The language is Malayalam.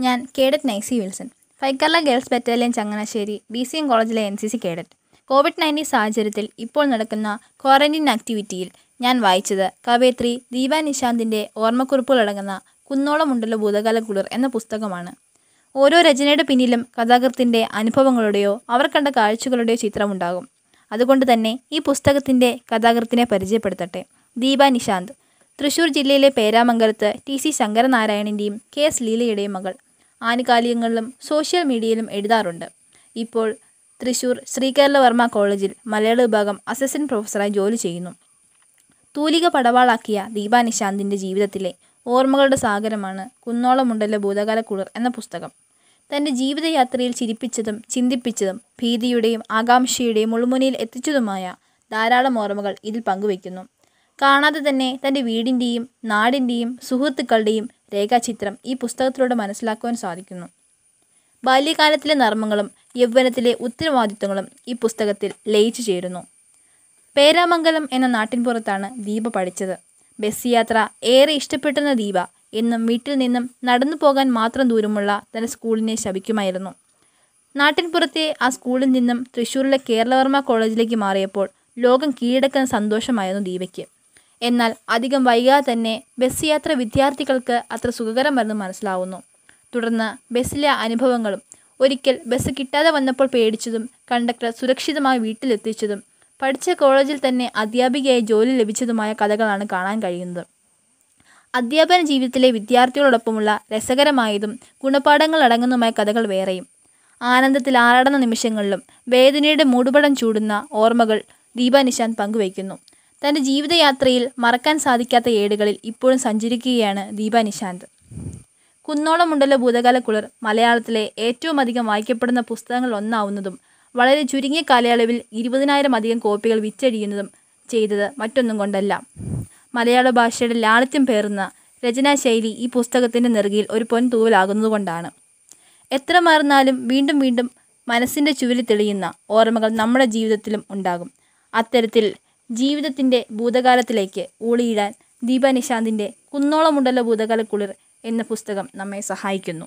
ഞാൻ cadet Nicy Wilson. ഫൈക്കർല girls battalion Changanassery B C M കോളേജിലെ N C C cadet. Covid nineteen സാഹചര്യത്തിൽ ഇപ്പോൾ നടക്കുന്ന ക്വാറന്റീൻ ആക്ടിവിറ്റിയിൽ ഞാൻ വായിച്ചത് കവയത്രി ദീപ നിശാന്തിന്റെ ഓർമ്മക്കുറിപ്പുകളടങ്ങുന്ന കുന്നോളമുണ്ടല്ലോ ഭൂതകാല കുളിർ എന്ന പുസ്തകമാണ്. ഓരോ രചനയുടെ പിന്നിലും കഥാകൃത്തിന്റെ അനുഭവങ്ങളുടെയോ അവർ കണ്ട കാഴ്ചകളുടെയോ ചിത്രമുണ്ടാകും. അതുകൊണ്ട് തന്നെ ഈ പുസ്തകത്തിന്റെ കഥാകൃത്തിനെ പരിചയപ്പെടുത്തട്ടെ. ദീപ നിശാന്ത് തൃശൂർ ജില്ലയിലെ പേരാമംഗലത്ത് ടി സി ശങ്കരനാരായണന്റെയും കെ എസ് ലീലയുടെയും മകൾ. ആനുകാലികങ്ങളിലും സോഷ്യൽ മീഡിയയിലും എഴുതാറുണ്ട്. ഇപ്പോൾ തൃശൂർ ശ്രീകേരളവർമ്മ കോളേജിൽ മലയാള വിഭാഗം അസിസ്റ്റന്റ് പ്രൊഫസറായി ജോലി ചെയ്യുന്നു. തൂലിക പടവാളാക്കിയ ദീപ നിശാന്തിന്റെ ജീവിതത്തിലെ ഓർമ്മകളുടെ സാഗരമാണ് കുന്നോളമുണ്ടല്ല ഭൂതകാല കുളിർ എന്ന പുസ്തകം. തന്റെ ജീവിതയാത്രയിൽ ചിരിപ്പിച്ചതും ചിന്തിപ്പിച്ചതും ഭീതിയുടെയും ആകാംക്ഷയുടെയും മുൾമുനയിൽ എത്തിച്ചതുമായ ധാരാളം ഓർമ്മകൾ ഇതിൽ പങ്കുവയ്ക്കുന്നു. കാണാതെ തന്നെ തന്റെ വീടിന്റെയും നാടിന്റെയും സുഹൃത്തുക്കളുടെയും രേഖാചിത്രം ഈ പുസ്തകത്തിലൂടെ മനസ്സിലാക്കുവാൻ സാധിക്കുന്നു. ബാല്യകാലത്തിലെ നർമ്മങ്ങളും യൗവനത്തിലെ ഉത്തരവാദിത്വങ്ങളും ഈ പുസ്തകത്തിൽ ലയിച്ചു ചേരുന്നു. പേരാമംഗലം എന്ന നാട്ടിൻപുറത്താണ് ദീപ പഠിച്ചത്. ബസ് യാത്ര ഏറെ ഇഷ്ടപ്പെട്ടിരുന്ന ദീപ എന്നും വീട്ടിൽ നിന്നും നടന്നു പോകാൻ മാത്രം ദൂരമുള്ള തന്റെ സ്കൂളിനെ ശപിക്കുമായിരുന്നു. നാട്ടിൻപുറത്തെ ആ സ്കൂളിൽ നിന്നും തൃശ്ശൂരിലെ കേരളവർമ്മ കോളേജിലേക്ക് മാറിയപ്പോൾ ലോകം കീഴടക്കുന്ന സന്തോഷമായിരുന്നു ദീപയ്ക്ക്. എന്നാൽ അധികം വൈകാതെ തന്നെ ബസ് യാത്ര വിദ്യാർത്ഥികൾക്ക് അത്ര സുഖകരമല്ലെന്ന് മനസ്സിലാവുന്നു. തുടർന്ന് ബസ്സിലെ അനുഭവങ്ങളും ഒരിക്കൽ ബസ് കിട്ടാതെ വന്നപ്പോൾ പേടിച്ചതും കണ്ടക്ടർ സുരക്ഷിതമായി വീട്ടിലെത്തിച്ചതും പഠിച്ച കോളേജിൽ തന്നെ അധ്യാപികയായി ജോലി ലഭിച്ചതുമായ കഥകളാണ് കാണാൻ കഴിയുന്നത്. അധ്യാപന ജീവിതത്തിലെ വിദ്യാർത്ഥികളോടൊപ്പമുള്ള രസകരമായതും ഗുണപാഠങ്ങൾ അടങ്ങുന്നതുമായ കഥകൾ വേറെയും. ആനന്ദത്തിൽ ആറാടുന്ന നിമിഷങ്ങളിലും വേദനയുടെ മൂടുപടം ചൂടുന്ന ഓർമ്മകൾ ദീപ നിശാന്ത് പങ്കുവയ്ക്കുന്നു. തന്റെ ജീവിതയാത്രയിൽ മറക്കാൻ സാധിക്കാത്ത ഏടുകളിൽ ഇപ്പോഴും സഞ്ചരിക്കുകയാണ് ദീപ നിശാന്ത്. കുന്നോളമുണ്ടല ഭൂതകാല കുളിർ മലയാളത്തിലെ ഏറ്റവും അധികം വായിക്കപ്പെടുന്ന പുസ്തകങ്ങൾ ഒന്നാവുന്നതും വളരെ ചുരുങ്ങിയ കാലയളവിൽ ഇരുപതിനായിരം അധികം കോപ്പികൾ വിറ്റഴിയുന്നതും ചെയ്തത് മറ്റൊന്നും കൊണ്ടല്ല. മലയാള ഭാഷയുടെ ലാളിത്യം പേറുന്ന രചനാശൈലി ഈ പുസ്തകത്തിന്റെ നെറുകയിൽ ഒരു പൊൻതൂവലാകുന്നതുകൊണ്ടാണ്. എത്ര മാറുന്നാലും വീണ്ടും വീണ്ടും മനസ്സിന്റെ ചുവരിൽ തെളിയുന്ന ഓർമ്മകൾ നമ്മുടെ ജീവിതത്തിലും ഉണ്ടാകും. അത്തരത്തിൽ ജീവിതത്തിന്റെ ഭൂതകാലത്തിലേക്ക് ഊളിയിടാൻ ദീപ നിശാന്തിന്റെ കുന്നോളമുണ്ടല്ലോ ഭൂതകാല കുളിർ എന്ന പുസ്തകം നമ്മെ സഹായിക്കുന്നു.